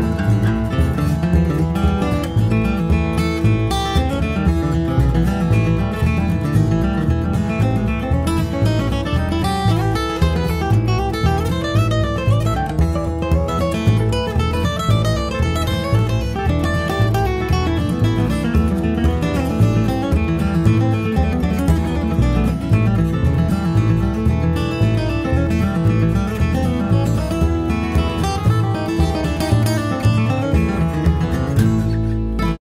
Thank you.